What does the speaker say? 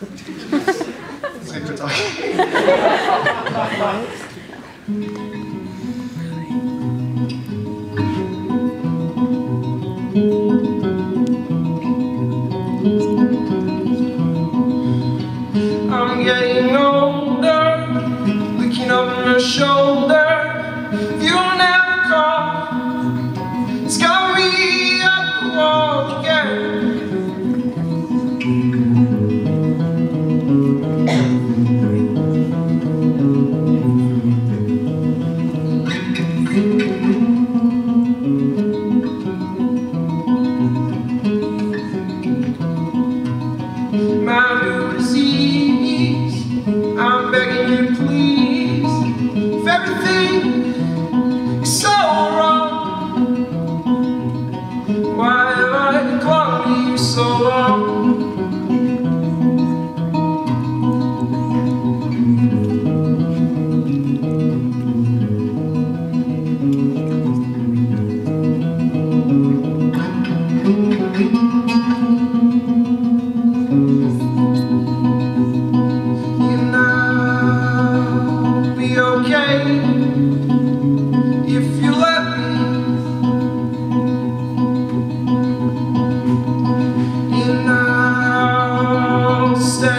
I'm getting older, looking over my shoulder. so long.